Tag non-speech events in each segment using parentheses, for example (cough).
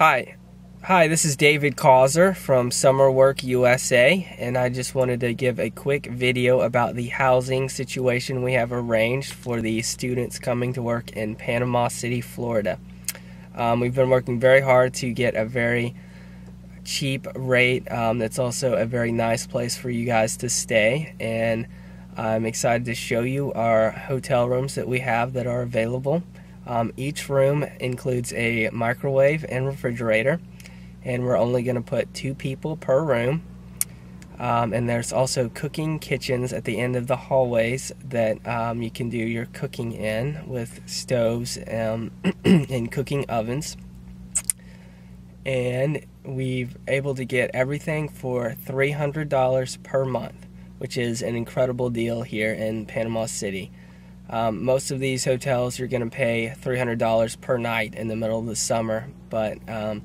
Hi. Hi, this is David Causer from Summer Work USA, and I just wanted to give a quick video about the housing situation we have arranged for the students coming to work in Panama City, Florida. Um, we've been working very hard to get a very cheap rate um, that's also a very nice place for you guys to stay, and I'm excited to show you our hotel rooms that we have that are available. Um, each room includes a microwave and refrigerator, and we're only going to put two people per room. Um, and there's also cooking kitchens at the end of the hallways that um, you can do your cooking in with stoves um, (clears throat) and cooking ovens. And we've able to get everything for $300 per month, which is an incredible deal here in Panama City. Um, most of these hotels you're going to pay $300 per night in the middle of the summer, but um,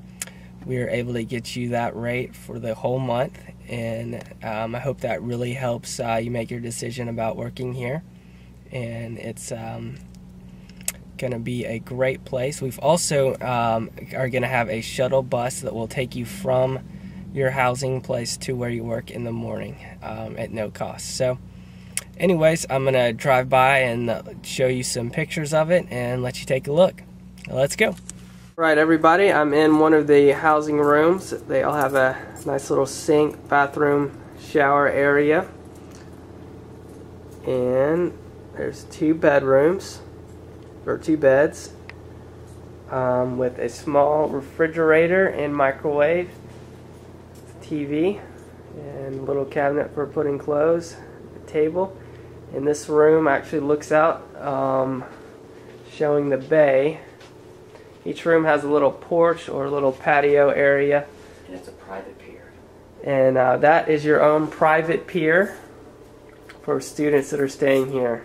we are able to get you that rate for the whole month, and um, I hope that really helps uh, you make your decision about working here. And it's um, going to be a great place. We've also um, are going to have a shuttle bus that will take you from your housing place to where you work in the morning um, at no cost. So anyways, I'm going to drive by and uh, show you some pictures of it and let you take a look. Let's go. Right, everybody, I'm in one of the housing rooms. They all have a nice little sink, bathroom, shower area. And there's two bedrooms, or two beds, um, with a small refrigerator and microwave, TV, and little cabinet for putting clothes, table. And this room actually looks out, um, showing the bay. Each room has a little porch or a little patio area. And it's a private pier. And uh, that is your own private pier for students that are staying here.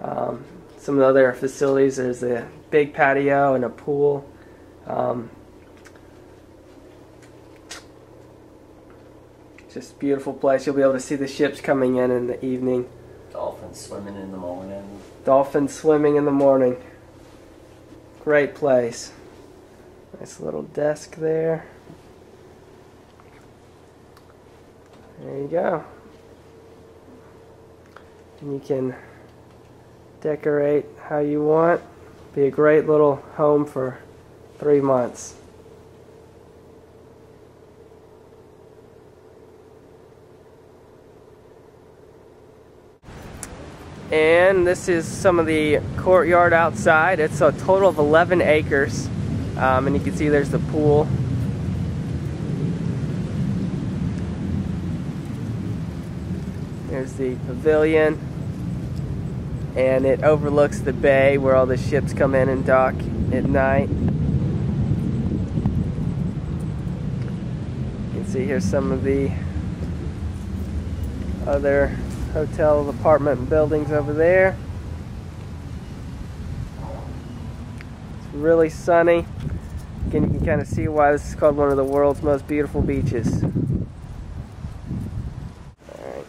Um, some of the other facilities, there's a big patio and a pool. Um, just beautiful place. You'll be able to see the ships coming in in the evening. Dolphins swimming in the morning. Dolphins swimming in the morning. Great place. Nice little desk there. There you go. And you can decorate how you want. Be a great little home for three months. And this is some of the courtyard outside. It's a total of 11 acres, um, and you can see there's the pool. There's the pavilion, and it overlooks the bay where all the ships come in and dock at night. You can see here's some of the other hotel apartment buildings over there. It's really sunny. Again, you can kind of see why this is called one of the world's most beautiful beaches. Alright,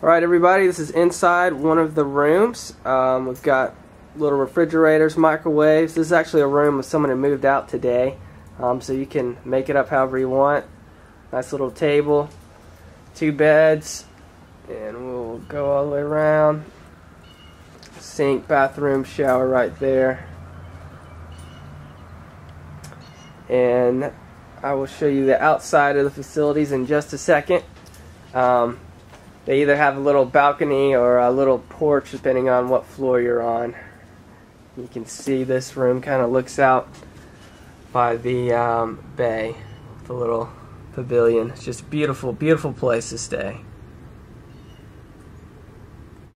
All right, everybody, this is inside one of the rooms. Um, we've got little refrigerators, microwaves. This is actually a room of someone who moved out today. Um, so you can make it up however you want. Nice little table, two beds, and we'll go all the way around. Sink bathroom shower right there. And I will show you the outside of the facilities in just a second. Um, they either have a little balcony or a little porch depending on what floor you're on. You can see this room kind of looks out by the um, bay the little pavilion. It's just beautiful beautiful place to stay